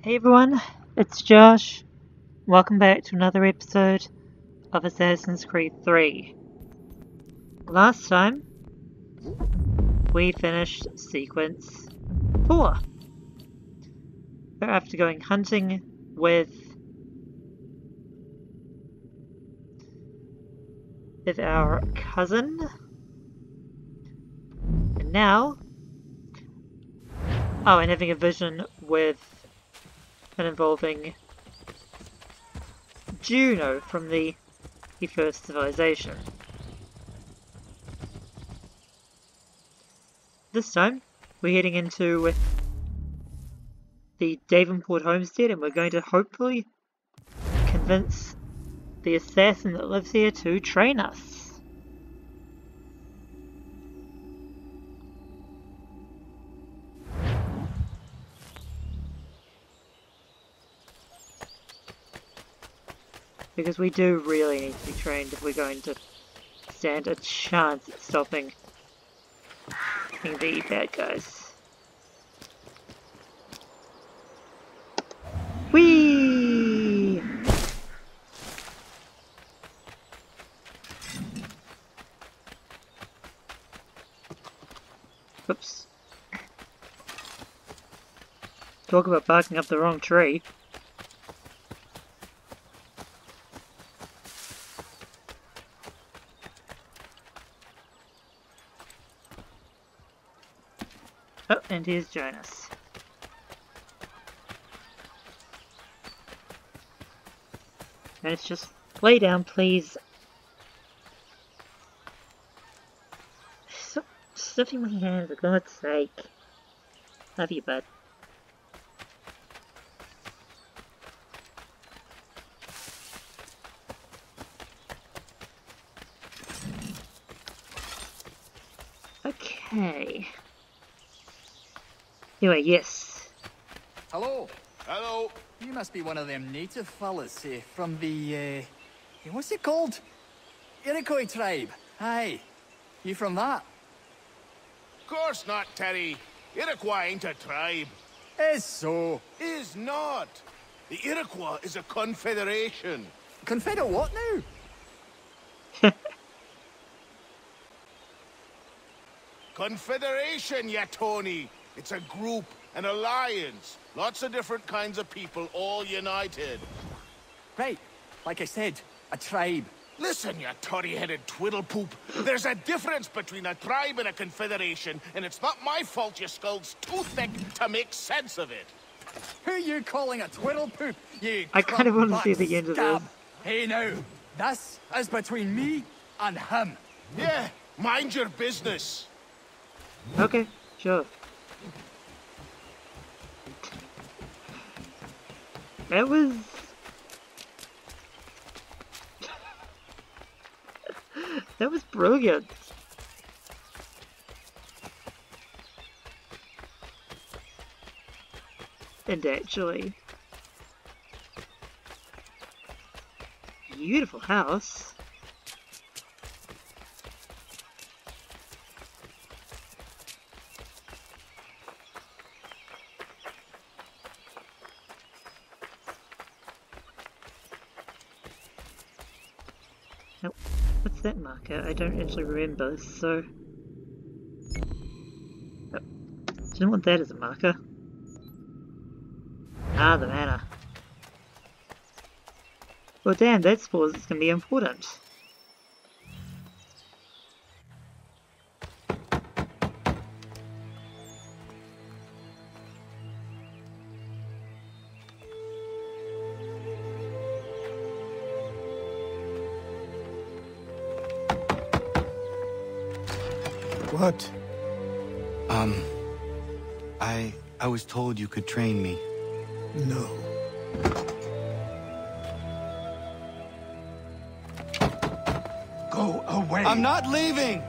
Hey everyone, it's Josh. Welcome back to another episode of Assassin's Creed 3. Last time, we finished sequence 4. After going hunting with with our cousin. And now Oh, and having a vision with and involving Juno from the, the first civilization. This time, we're heading into the Davenport homestead and we're going to hopefully convince the assassin that lives here to train us. Because we do really need to be trained if we're going to stand a chance at stopping the bad guys. Whee! Oops. Talk about barking up the wrong tree. And here's Jonas. Jonas, just lay down, please. Stop stuffing my hands, for God's sake. Love you, bud. Okay. Anyway, yes. Hello. Hello. You must be one of them native fellas eh, from the, uh, what's it called? Iroquois tribe. Aye. You from that? Of course not, Terry. Iroquois ain't a tribe. Is so. Is not. The Iroquois is a confederation. Confederate what now? Confederation, ya Tony. It's a group, an alliance. Lots of different kinds of people all united. Right. Like I said, a tribe. Listen, you toddy-headed twiddle-poop. There's a difference between a tribe and a confederation, and it's not my fault your skull's too thick to make sense of it. Who are you calling a twiddle poop? You I kind of want to see the end of scab. this. Hey now, this is between me and him. Yeah, mind your business. Okay, sure. That was... that was brilliant. And actually... Beautiful house. That marker? I don't actually remember, so... Oh. Do you know what that is a marker? Ah, the manor. Well damn, that suppose it's gonna be important. Told you could train me. No. Go away. I'm not leaving.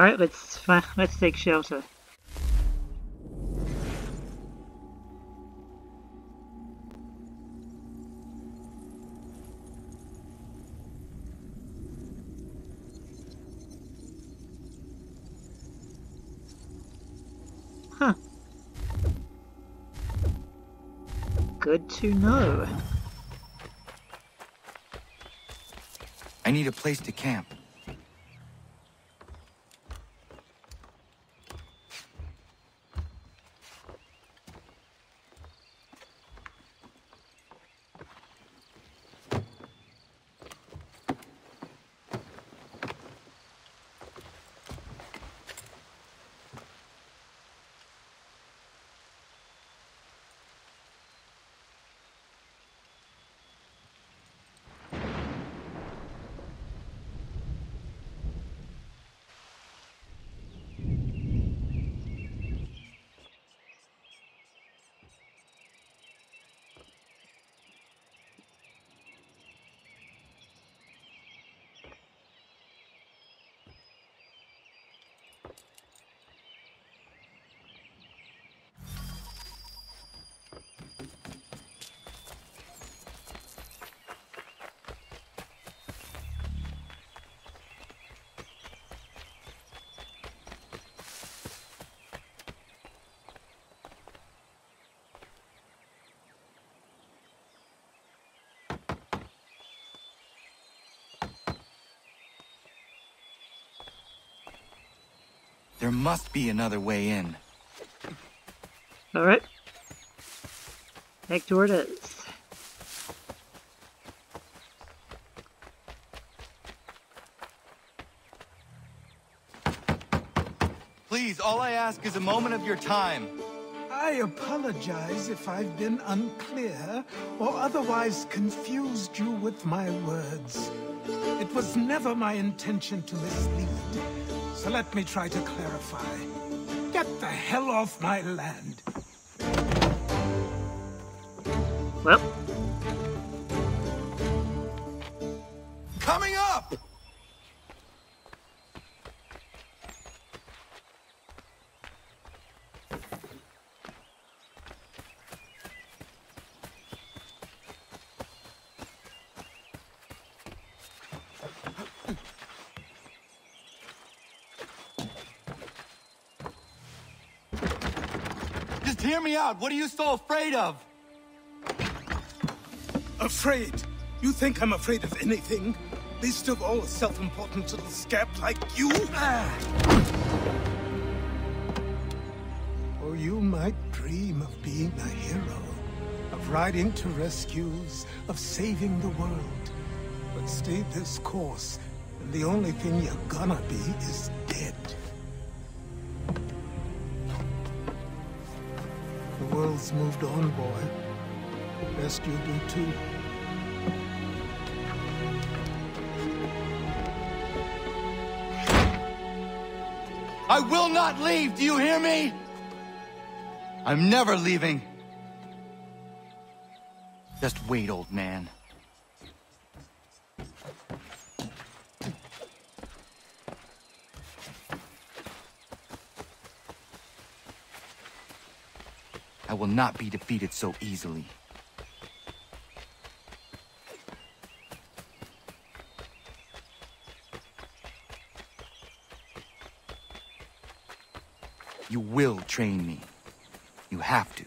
Alright, let's let's take shelter. Huh. Good to know. I need a place to camp. There must be another way in. Alright. Back to where it is. Please, all I ask is a moment of your time. I apologize if I've been unclear or otherwise confused you with my words. It was never my intention to mislead, so let me try to clarify. Get the hell off my land. Well, hear me out. What are you so afraid of? Afraid? You think I'm afraid of anything? Least of all a self-important little scab like you? Ah. Or you might dream of being a hero, of riding to rescues, of saving the world. But stay this course, and the only thing you're gonna be is world's moved on, boy. Best you do too. I will not leave. Do you hear me? I'm never leaving. Just wait, old man. Not be defeated so easily. You will train me. You have to.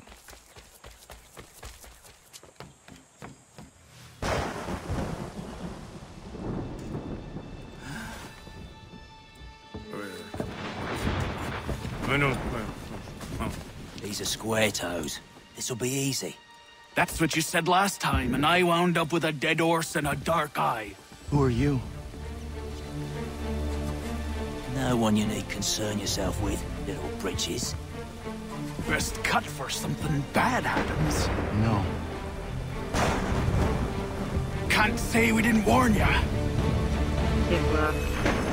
These are square toes. This'll be easy. That's what you said last time, and I wound up with a dead horse and a dark eye. Who are you? No one you need concern yourself with, little britches. Best cut for something bad happens. No. Can't say we didn't warn ya. if, uh,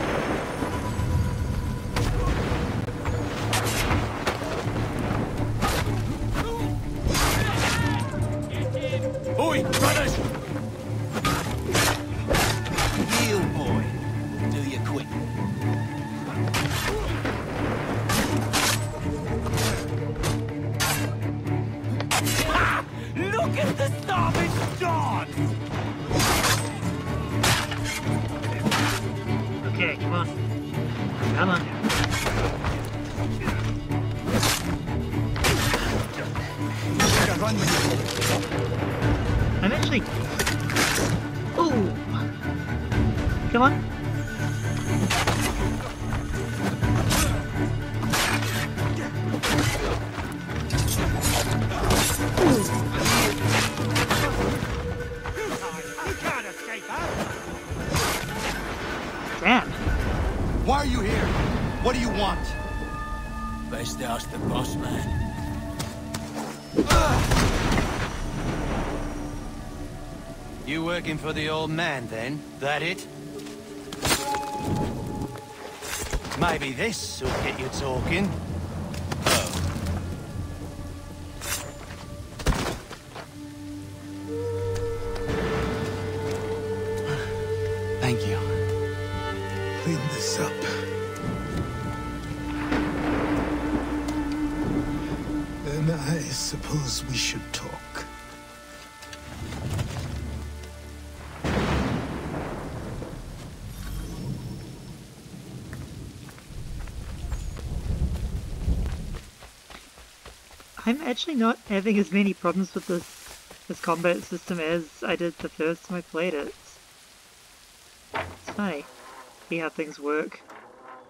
working for the old man, then? That it? Maybe this will get you talking. Actually not having as many problems with this this combat system as I did the first time I played it. It's funny. See how things work.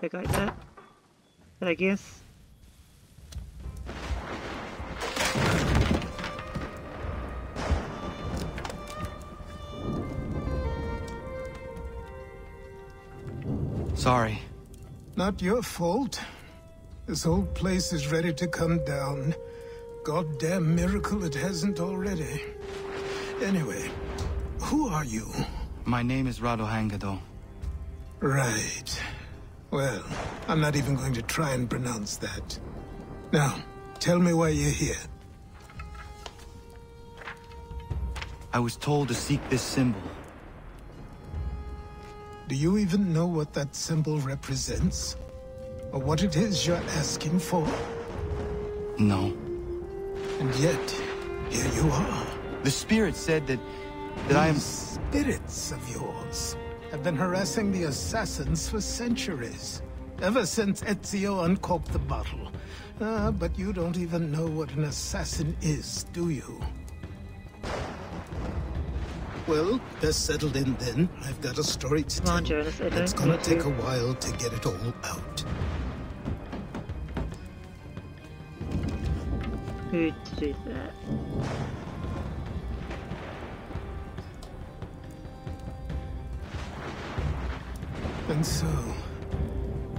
Bit like that. But I guess Sorry. Not your fault. This whole place is ready to come down. Goddamn miracle it hasn't already. Anyway, who are you? My name is Ratonhnhaké:ton. Right. Well, I'm not even going to try and pronounce that. Now, tell me why you're here. I was told to seek this symbol. Do you even know what that symbol represents? Or what it is you're asking for? No. And yet, here you are. The spirit said that... that I am... Spirits of yours have been harassing the assassins for centuries. Ever since Ezio uncorked the bottle. Ah, but you don't even know what an assassin is, do you? Well, best settled in then. I've got a story to Come on, tell. Jonas, It's gonna take to. a while to get it all out. Who to do that. And so,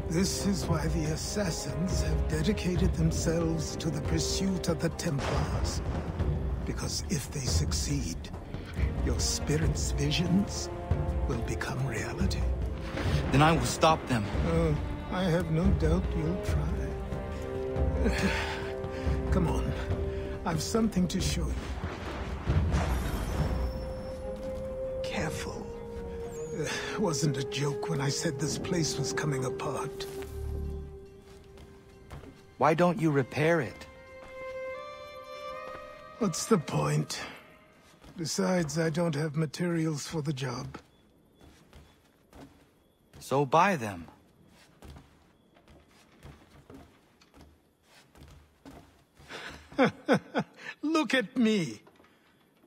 this is why the Assassins have dedicated themselves to the pursuit of the Templars. Because if they succeed, your spirit's visions will become reality. Then I will stop them. Oh, I have no doubt you'll try. Come on. I've something to show you. Careful. Uh, wasn't a joke when I said this place was coming apart. Why don't you repair it? What's the point? Besides, I don't have materials for the job. So buy them. Look at me.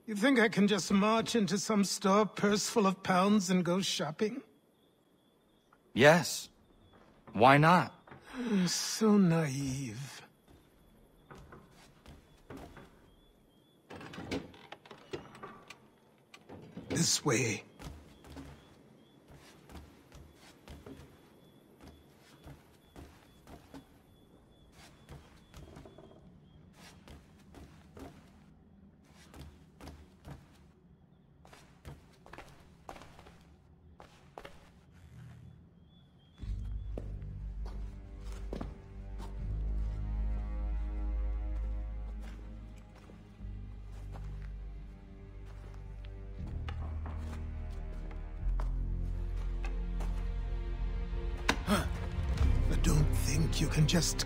You think I can just march into some store, purse full of pounds, and go shopping? Yes. Why not? I'm so naive. This way.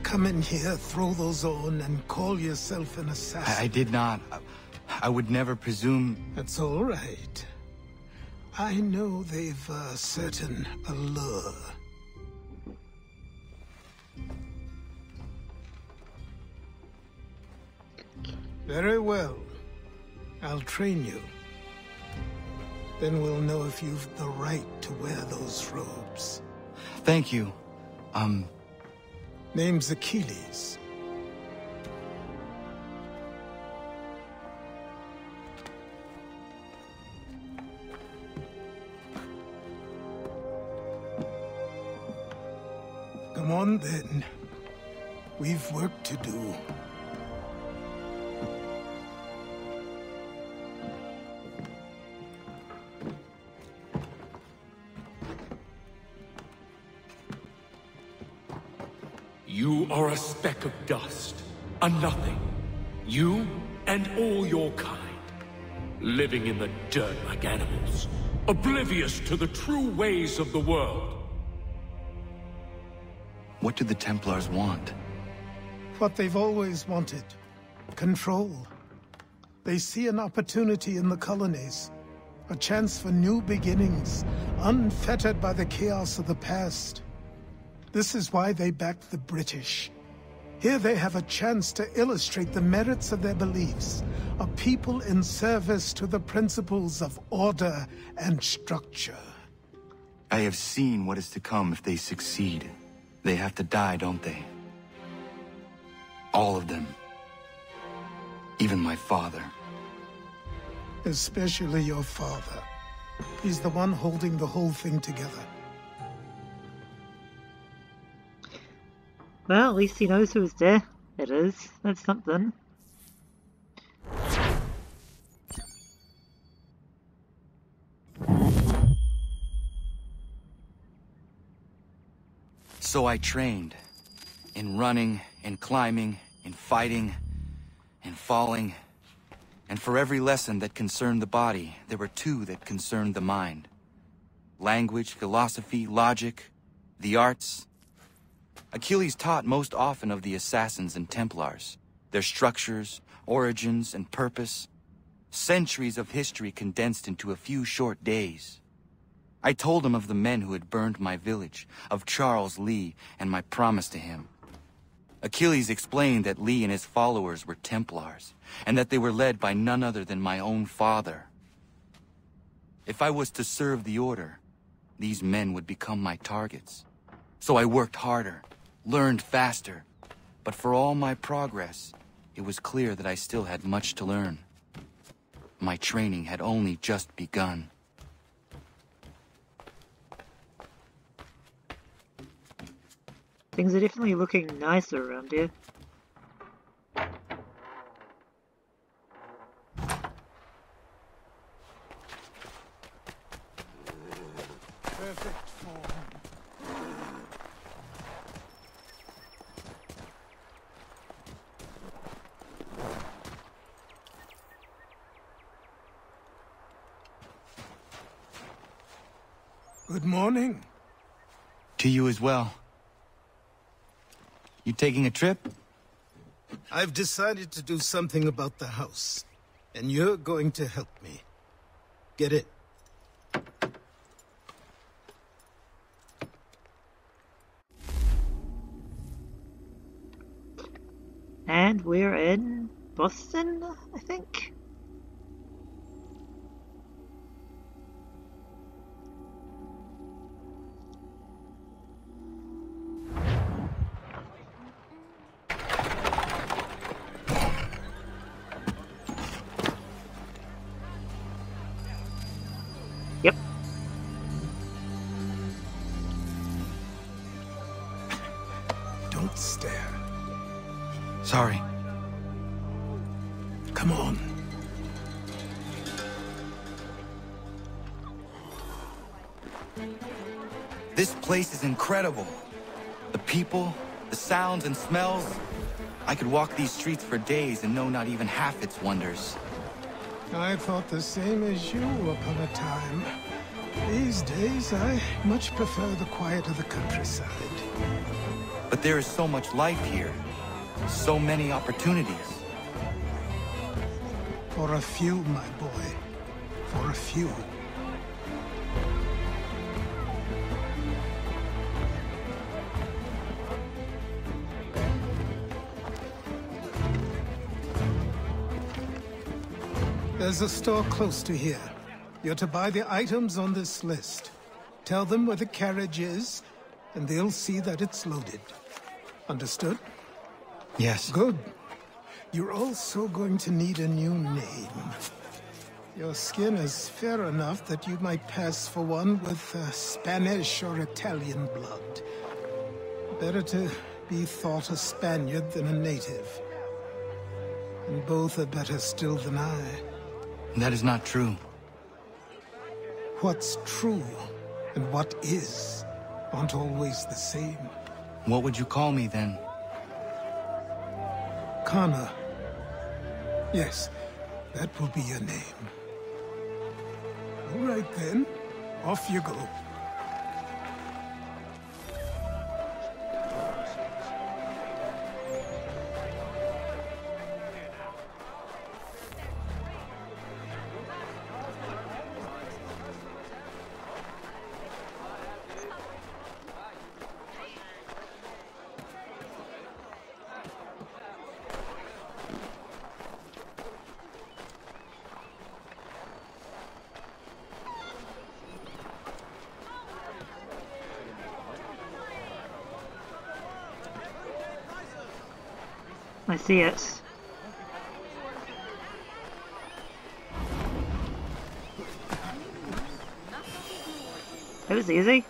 come in here, throw those on, and call yourself an assassin? I, I did not. I, I, would never presume... That's all right. I know they've a certain allure. Very well. I'll train you. Then we'll know if you've the right to wear those robes. Thank you. Um... Name's Achilles. Come on then. We've work to do. Speck of dust, a nothing. You and all your kind. Living in the dirt like animals, oblivious to the true ways of the world. what do the Templars want? What they've always wanted. Control. They see an opportunity in the colonies. A chance for new beginnings, unfettered by the chaos of the past. This is why they backed the British. Here they have a chance to illustrate the merits of their beliefs. A people in service to the principles of order and structure. I have seen what is to come if they succeed. They have to die, don't they? All of them. Even my father. Especially your father. He's the one holding the whole thing together. Well, at least he knows whose there. it is. That's something. So I trained. In running, in climbing, in fighting, in falling. And for every lesson that concerned the body, there were two that concerned the mind. Language, philosophy, logic, the arts. Achilles taught most often of the assassins and Templars, their structures, origins, and purpose. Centuries of history condensed into a few short days. I told him of the men who had burned my village, of Charles Lee, and my promise to him. Achilles explained that Lee and his followers were Templars, and that they were led by none other than my own father. If I was to serve the Order, these men would become my targets. So I worked harder, learned faster, but for all my progress, it was clear that I still had much to learn. My training had only just begun. Things are definitely looking nicer around here. Morning. To you as well. You taking a trip? I've decided to do something about the house, and you're going to help me. Get it? And we're in Boston, I think. This place is incredible. The people, the sounds and smells. I could walk these streets for days and know not even half its wonders. I thought the same as you upon a time. These days, I much prefer the quiet of the countryside. But there is so much life here. So many opportunities. For a few, my boy. For a few. There's a store close to here. You're to buy the items on this list. Tell them where the carriage is, and they'll see that it's loaded. Understood? Yes. Good. You're also going to need a new name. Your skin is fair enough that you might pass for one with uh, Spanish or Italian blood. Better to be thought a Spaniard than a native. And both are better still than I. That is not true. What's true and what is aren't always the same. What would you call me then? Connor. Yes, that will be your name. All right then, off you go. I see it. That was easy.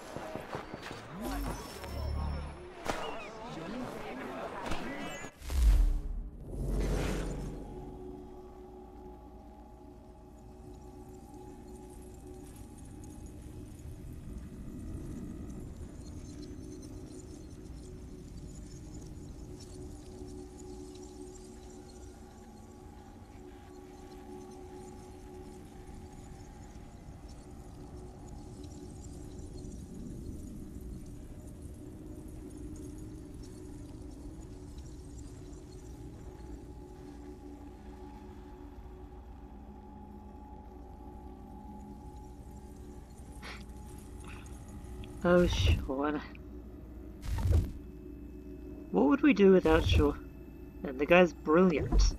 Oh, Shaun. What would we do without Shaun? And the guy's brilliant.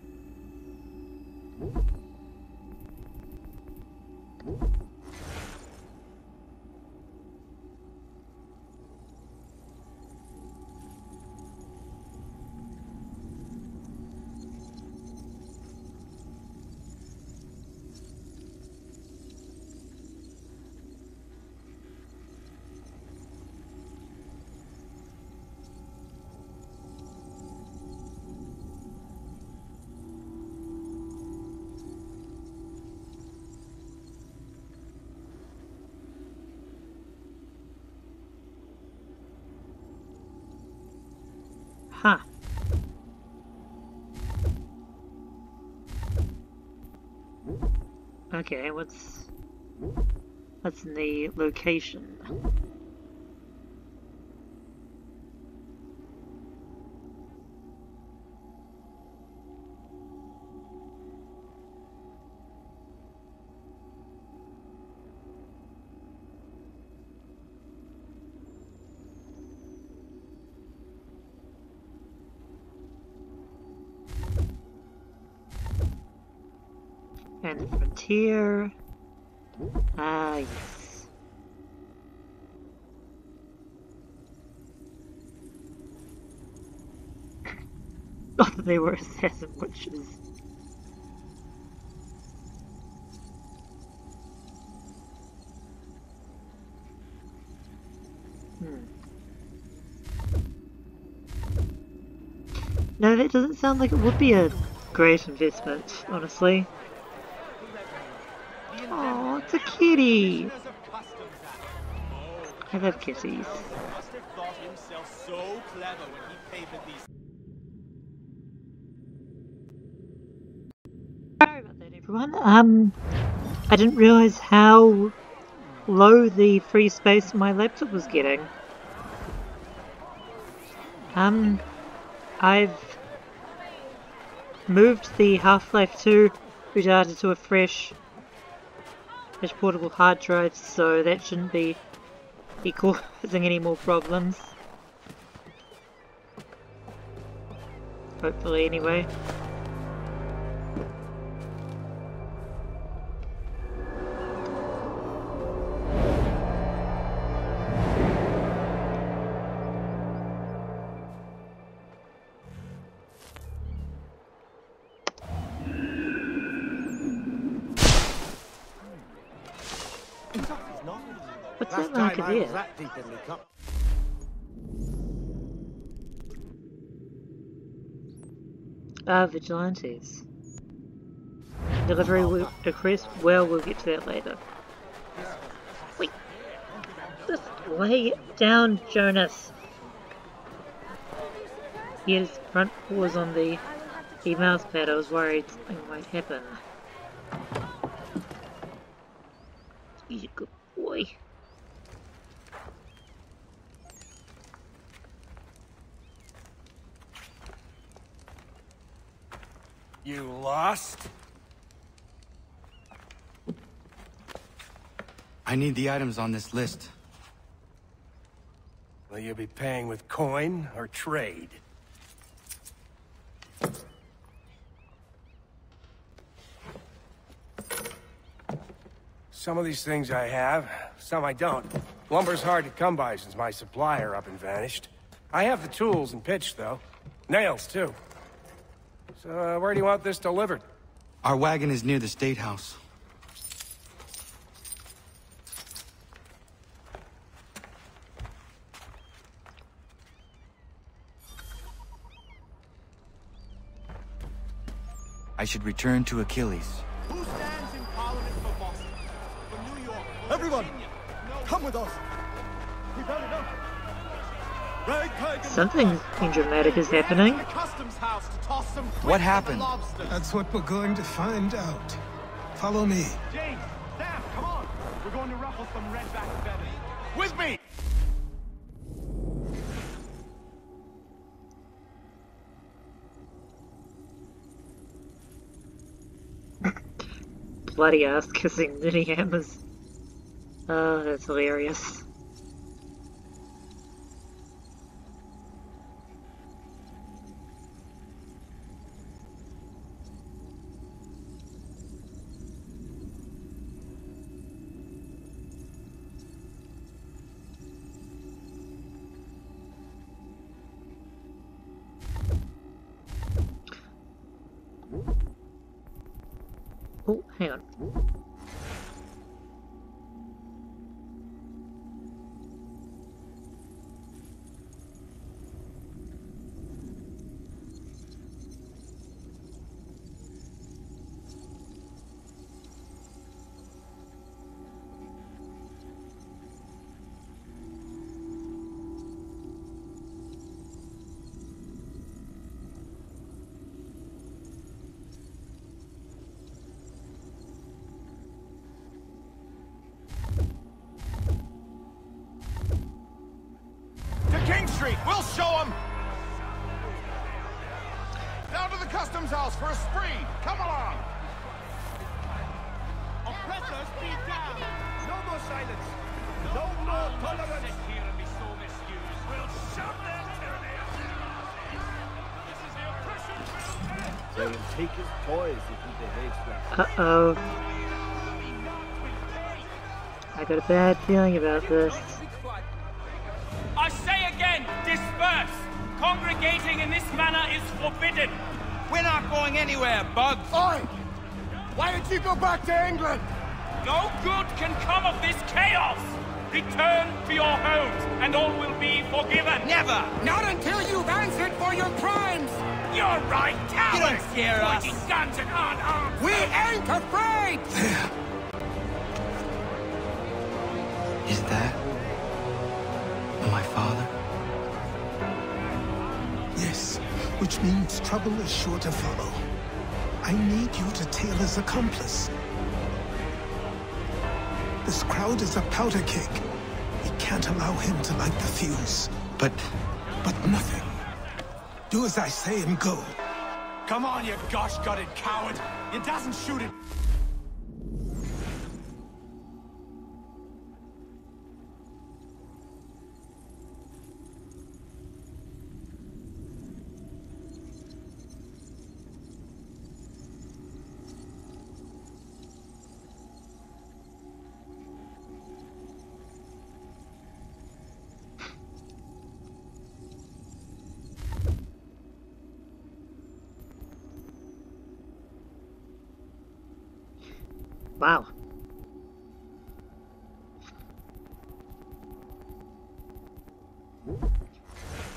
Okay, what's... What's in the location? The. Ah, yes. Not that they were assassin witches. Hmm. No, that doesn't sound like it would be a great investment, honestly. It's a kitty. I love kitties. Sorry about that, everyone. Um, I didn't realize how low the free space my laptop was getting. Um, I've moved the Half-Life 2 data to a fresh fresh portable hard drives, so that shouldn't be, be causing any more problems. Hopefully, anyway. What's that marker there? that deep in me cup. Ah, vigilantes. Delivery will request. Well, we'll get to that later. Wait. Just lay down, Jonas. He had his front paws on the, the mouse pad. I was worried something might happen. He's a good boy. You lost? I need the items on this list. Will you be paying with coin or trade? Some of these things I have, some I don't. Lumber's hard to come by since my supplier up and vanished. I have the tools and pitch, though. Nails, too. So, uh, where do you want this delivered? Our wagon is near the State House. I should return to Achilles. Who stands in Parliament for Boston? For New York? For Everyone, No. come with us. Something dramatic is happening. The customs house to toss some What bricks at the happened? That's what we're going to find out. Follow me. James, Sam, come on. We're going to ruffle some redback feathers. With me! Bloody ass kissing mini hammers. Oh, that's hilarious. Behaves like Uh oh. I got a bad feeling about this. I say again, disperse! Congregating in this manner is forbidden! We're not going anywhere, Bugs! Oi! Why did you go back to England? No good can come of this chaos! Return to your homes, and all will be forgiven! Never! Not until you've answered for your crimes! You're right, cowards! You don't scare us. Pointing guns and unarmed! We ain't afraid! Is that my father? Yes, which means trouble is sure to follow. I need you to tail his accomplice. This crowd is a powder keg. We can't allow him to light the fuse. But But nothing. Do as I say and go. Come on, you gosh-gutted coward! It doesn't shoot it!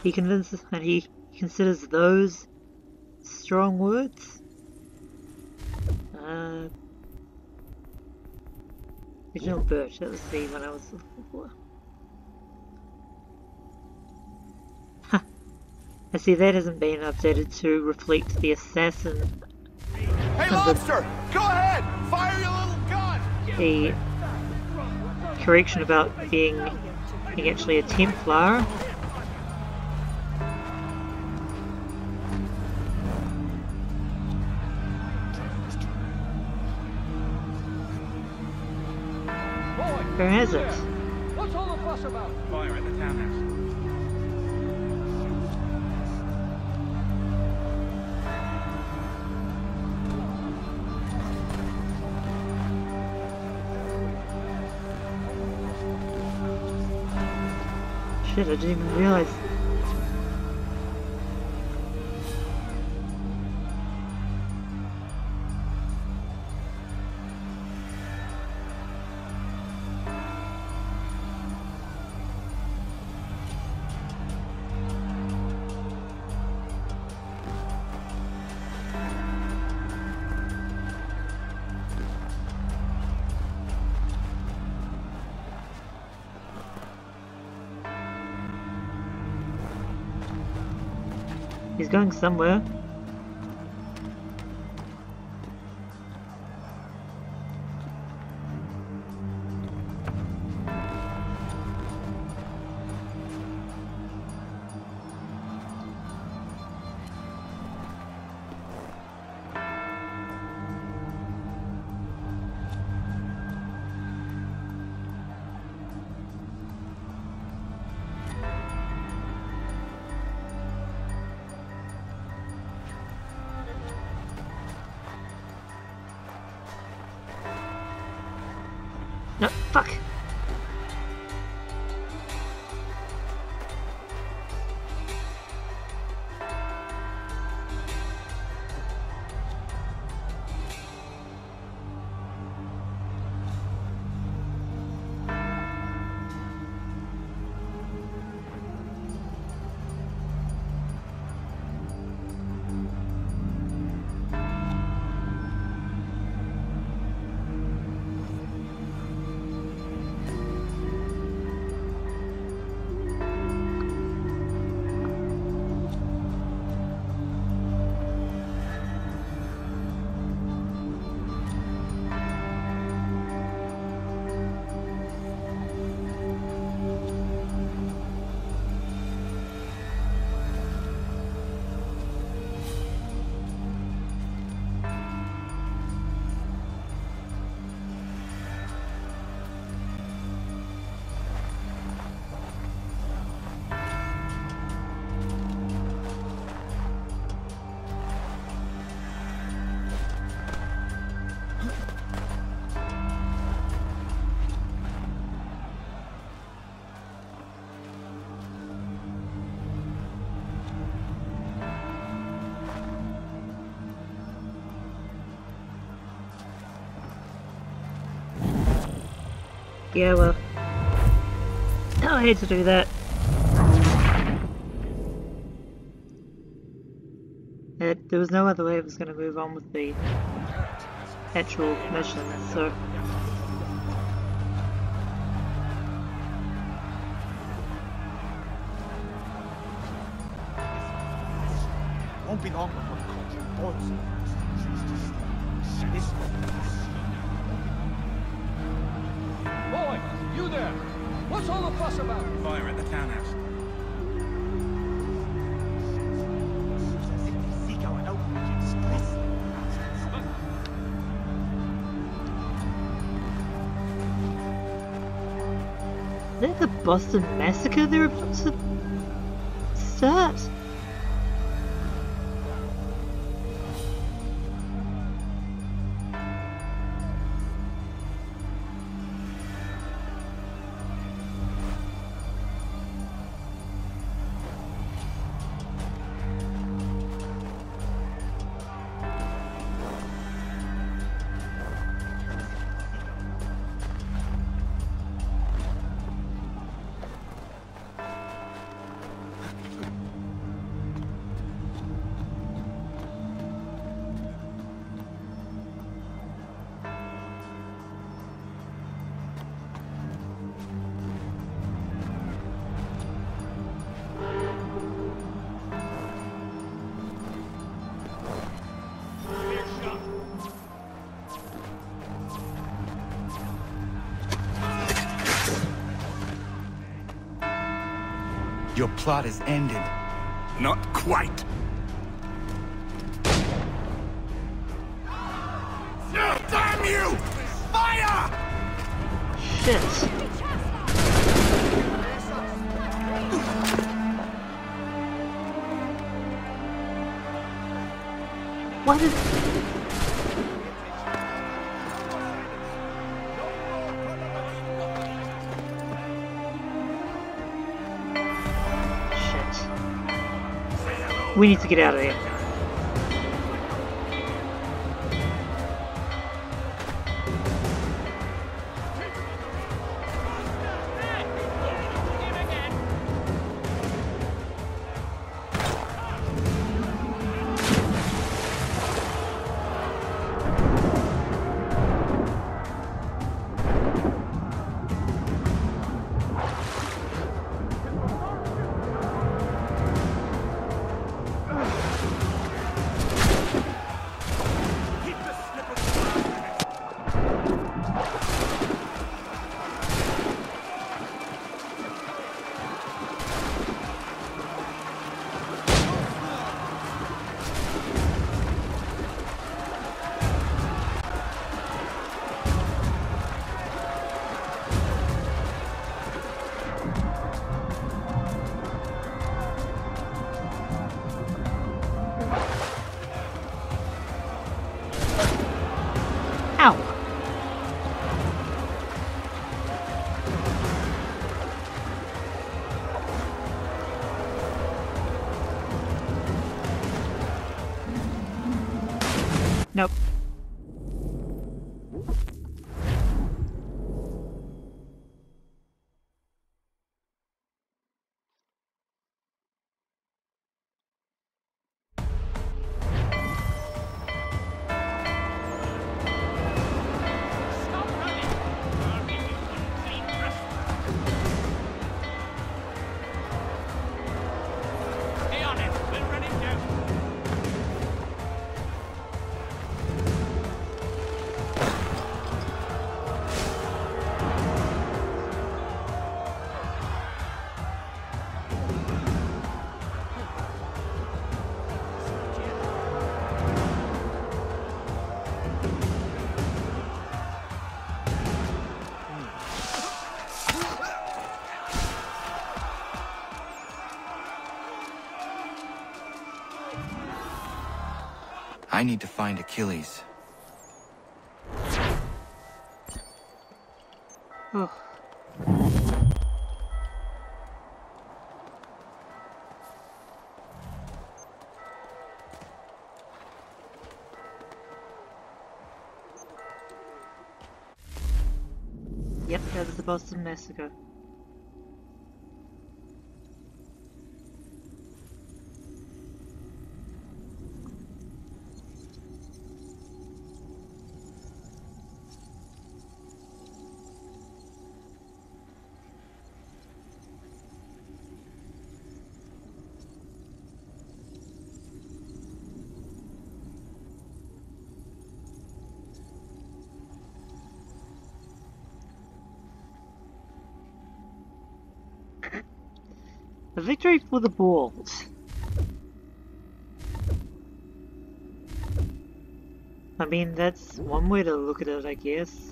He convinces and he considers those strong words. Uh, original birch, that was the one I was looking for. Huh. I see that hasn't been updated to reflect the assassin. Hey, Lobster! Go ahead! Fire your little gun! The correction about being, being actually a Templar. Where is it? What's all the fuss about? Fire at the townhouse. Shit, I didn't even realize. Going somewhere. Yeah, well. I hate to do that. It, there was no other way I was going to move on with the actual mission, so... Won't be long before the culture boils. You there! What's all the fuss about? Fire at the townhouse. Is that the Boston Massacre they're about to plot is ended. Not quite. We need to get out of here. I need to find Achilles. Ugh. Yep, that was the Boston Massacre. A victory for the Bulls. I mean, that's one way to look at it, I guess.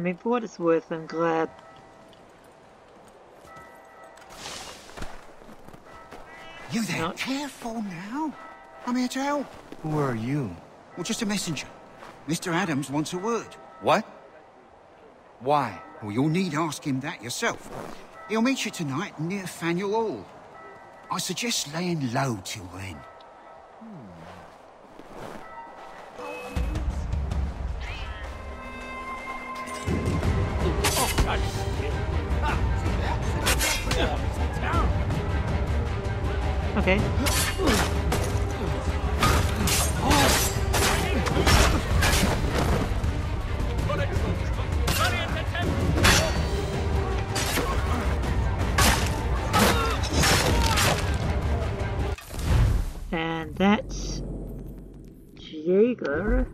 I mean, for what it's worth, I'm glad. You there? Not- Careful now. I'm here to help. Who are you? Well, just a messenger. Mr. Adams wants a word. What? Why? Well, you'll need ask him that yourself. He'll meet you tonight near Faneuil Hall. I suggest laying low till then. Okay. And that's Jaeger.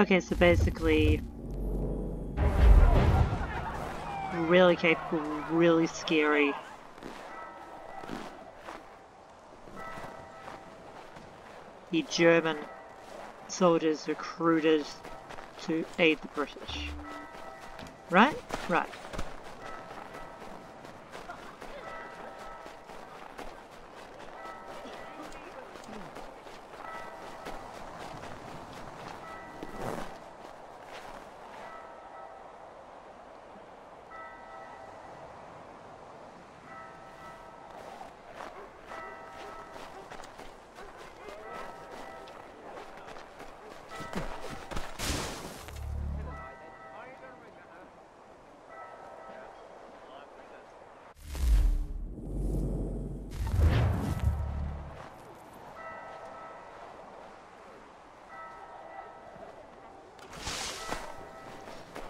Okay, so basically, really capable, really scary. The German soldiers recruited to aid the British. Right? Right.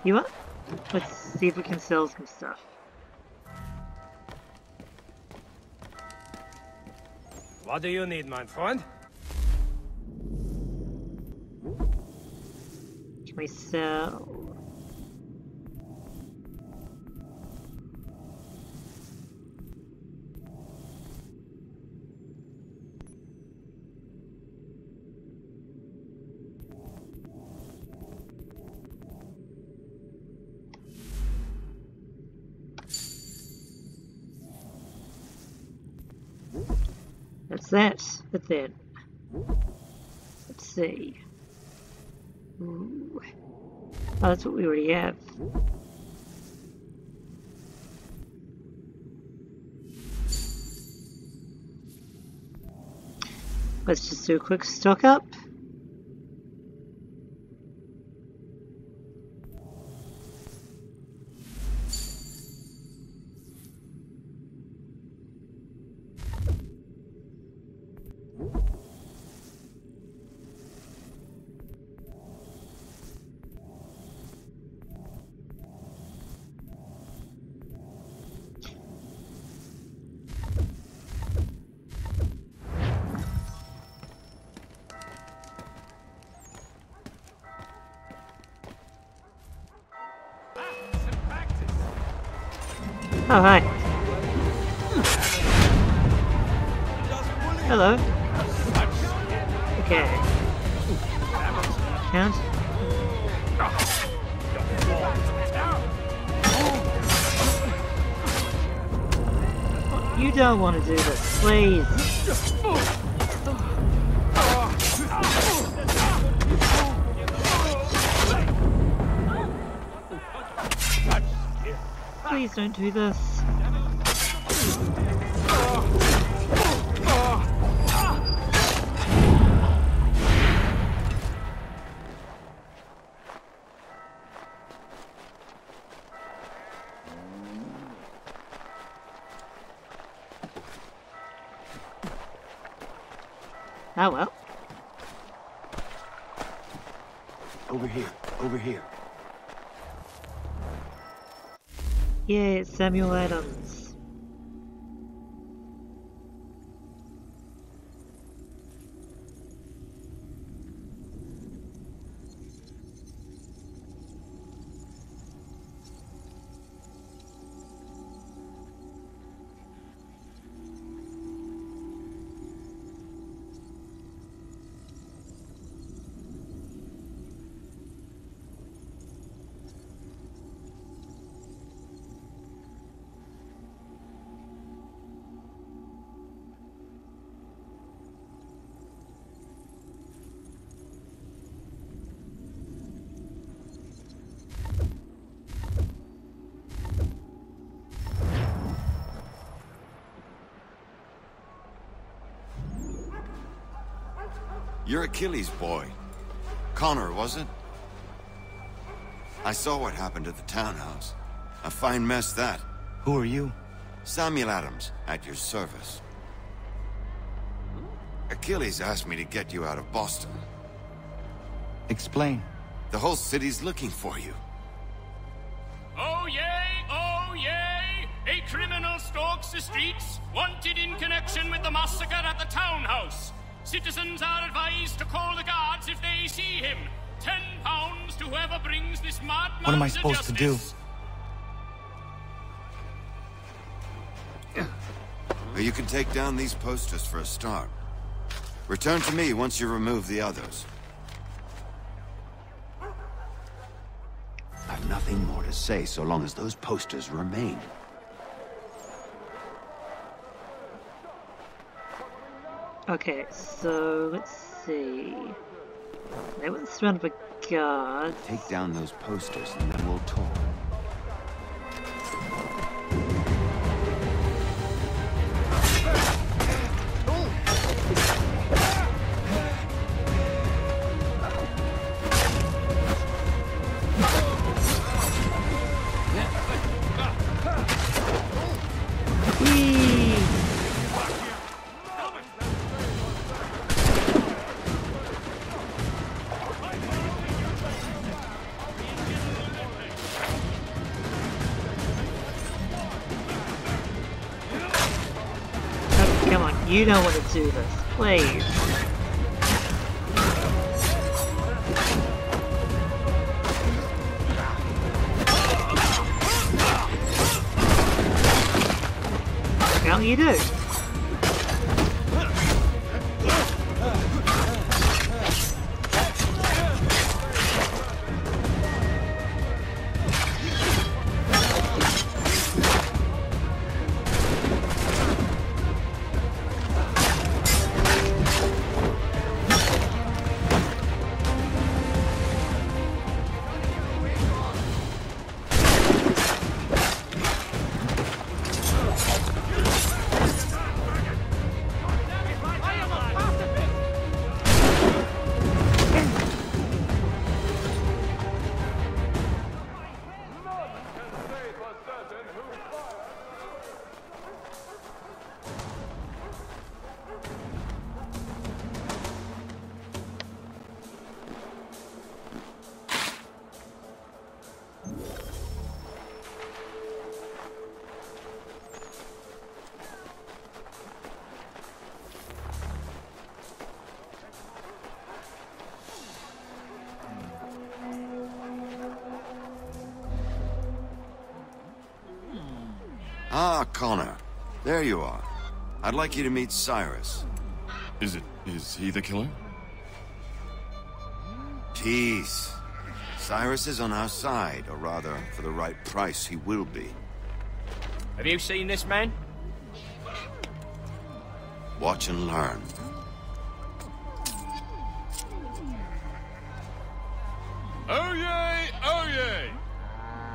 You what? Let's see if we can sell some stuff. What do you need, my friend? Can we sell? Then, let's see. Ooh. Oh, that's what we already have. Let's just do a quick stock up. Count. You don't want to do this, please. Please don't do this. Samuel Adams. You're Achilles' boy. Connor, was it? I saw what happened at the townhouse. A fine mess, that. Who are you? Samuel Adams, at your service. Achilles asked me to get you out of Boston. Explain. The whole city's looking for you. Oh yay, oh yay! A criminal stalks the streets, wanted in connection with the massacre at the townhouse. Citizens are advised to call the guards if they see him. Ten pounds to whoever brings this madman What am I supposed to do? justice. Or you can take down these posters for a start. Return to me once you remove the others. I've nothing more to say so long as those posters remain. Okay, so let's see. That was surrounded by guards. Take down those posters and you don't want to do this, please. Connor. There you are. I'd like you to meet Cyrus. Is it... is he the killer? Peace. Cyrus is on our side, or rather, for the right price, he will be. Have you seen this man? Watch and learn.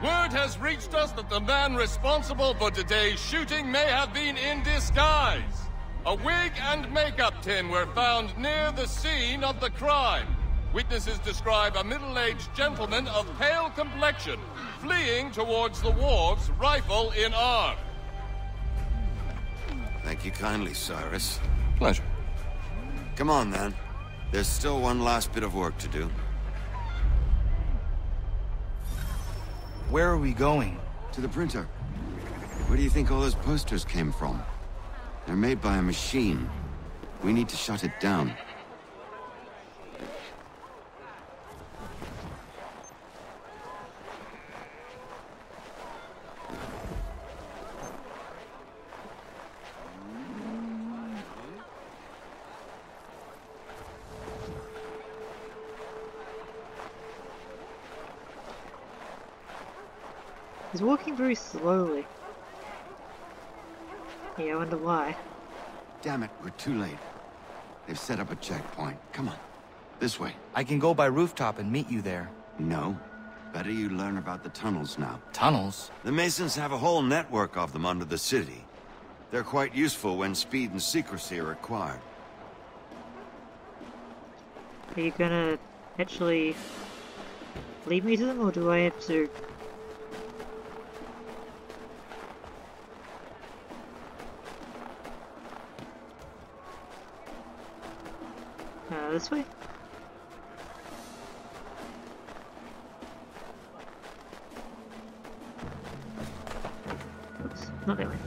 Word has reached us that the man responsible for today's shooting may have been in disguise. A wig and makeup tin were found near the scene of the crime. Witnesses describe a middle-aged gentleman of pale complexion fleeing towards the wharves, rifle in arm. Thank you kindly, Cyrus. Pleasure. Come on, then. There's still one last bit of work to do. Where are we going? To the printer. Where do you think all those posters came from? They're made by a machine. We need to shut it down. He's walking very slowly. Yeah, I wonder why. Damn it, we're too late. They've set up a checkpoint. Come on. This way. I can go by rooftop and meet you there. No. Better you learn about the tunnels now. Tunnels? The Masons have a whole network of them under the city. They're quite useful when speed and secrecy are required. Are you gonna actually lead me to them, or do I have to... Uh, this way? Oops, not that way.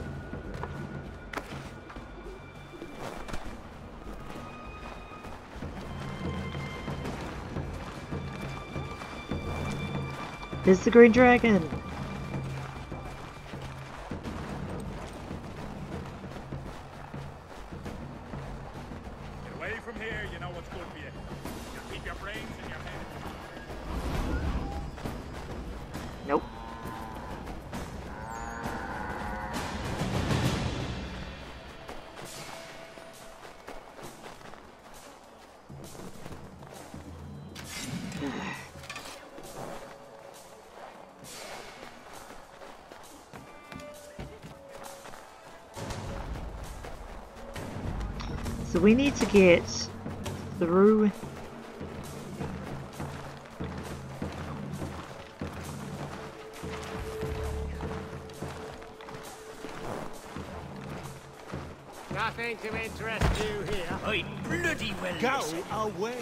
There's the green dragon! We need to get through Nothing to interest you here. I bloody well Go listen. away.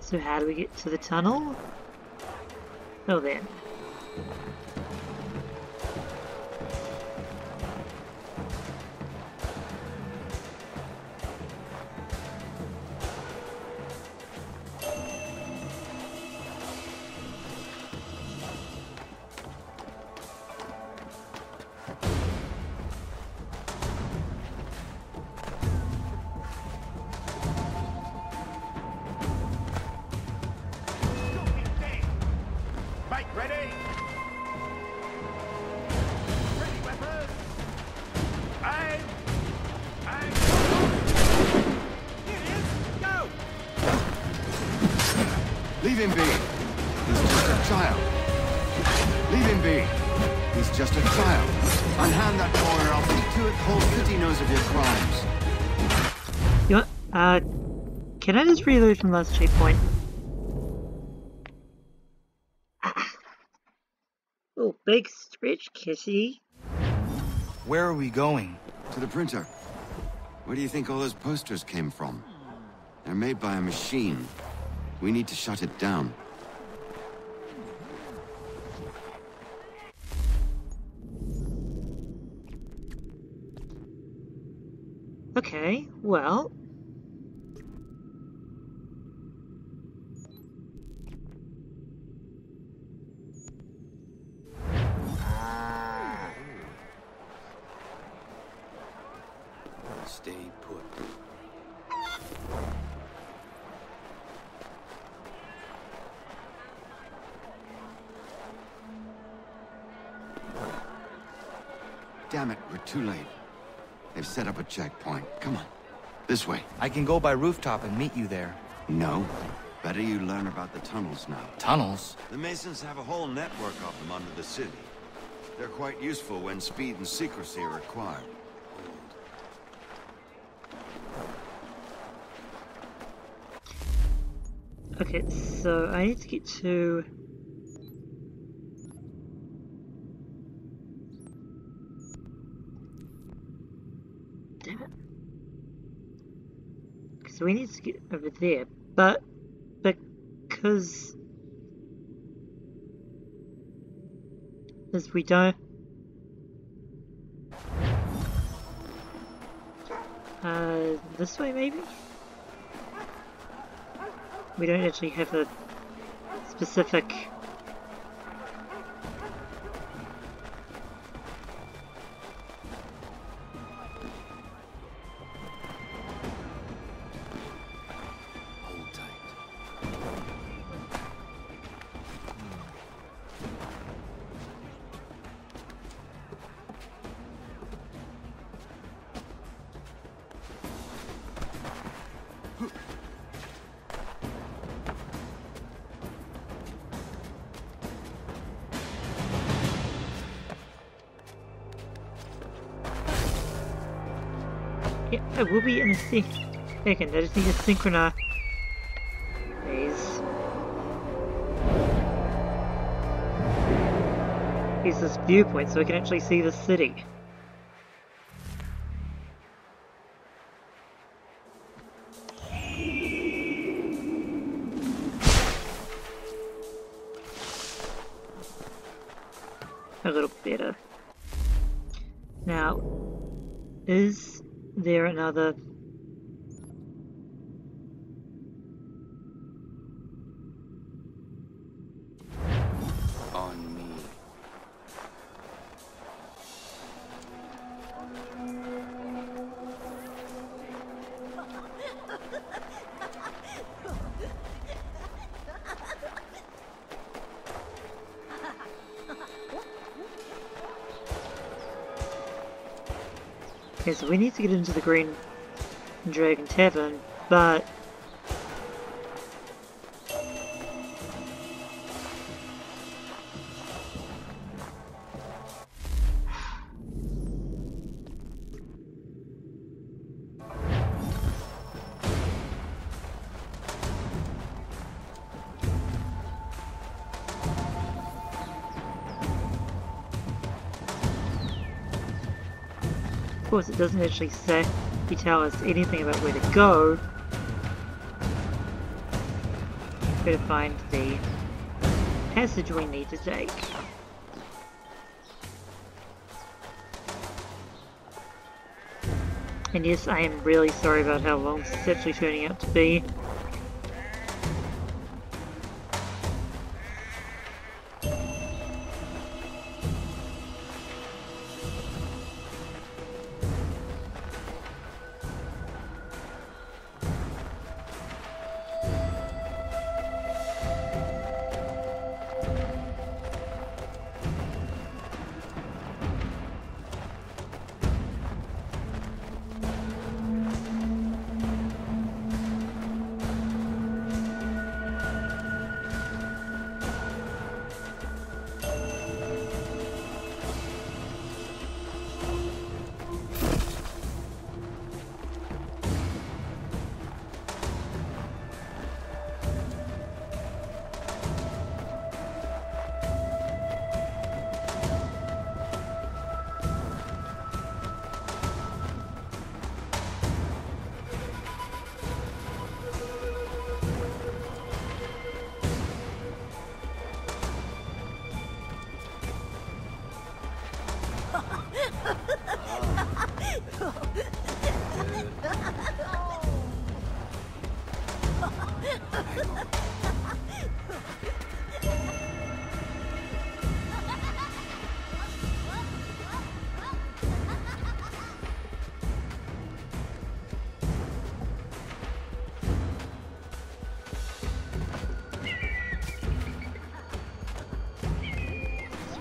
So how do we get to the tunnel? Oh, there you I just reload from last checkpoint? Oh, big stretch, Kitty. Where are we going? To the printer. Where do you think all those posters came from? They're made by a machine. We need to shut it down. Okay, well. Stay put. Damn it, we're too late. They've set up a checkpoint. Come on. This way. I can go by rooftop and meet you there. No. Better you learn about the tunnels now. Tunnels? The Masons have a whole network of them under the city. They're quite useful when speed and secrecy are required. Okay, so I need to get to... Damn it. So we need to get over there, but because... because we don't... Uh, this way maybe? We don't actually have a specific a sync. Second, I just need to synchronize. Use this viewpoint so we can actually see the city. A little better. Now, is there another Green Dragon Tavern, but... it doesn't actually say, you tell us anything about where to go. To find the passage we need to take. And yes, I am really sorry about how long this is actually turning out to be.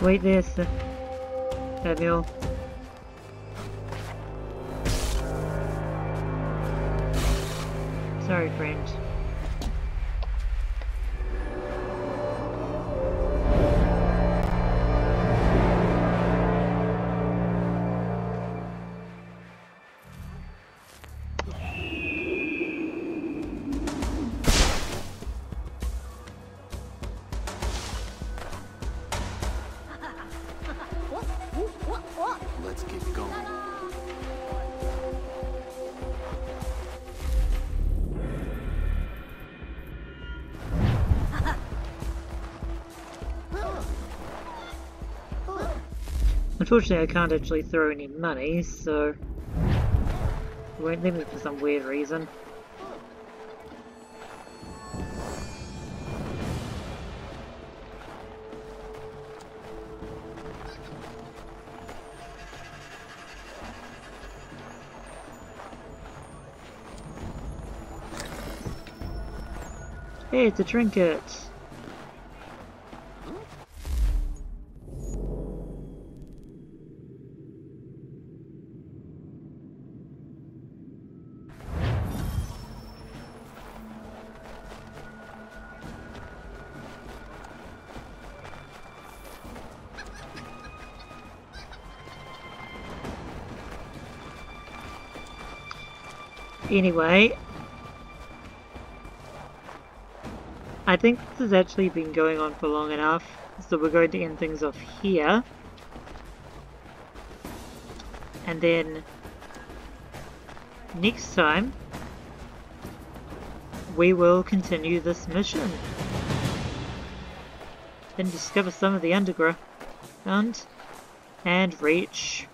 Just wait there, Sa- Unfortunately, I can't actually throw any money, so... It won't let me for some weird reason. Hey, it's a trinket! Anyway, I think this has actually been going on for long enough, so we're going to end things off here. And then next time we will continue this mission and discover some of the underground and reach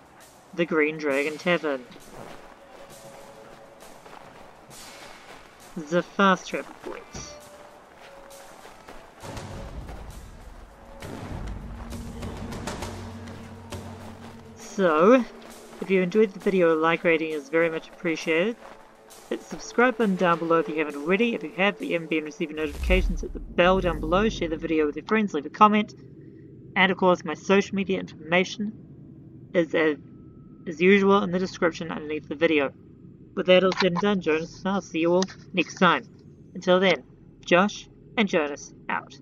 the Green Dragon Tavern. The fast travel point. So, if you enjoyed the video, a like rating is very much appreciated. Hit the subscribe button down below if you haven't already. If you have, the MB and receiving notifications, hit the bell down below, share the video with your friends, leave a comment. And of course, my social media information is as, as usual in the description underneath the video. With and done, Jonas, I'll see you all next time. Until then, Josh and Jonas out.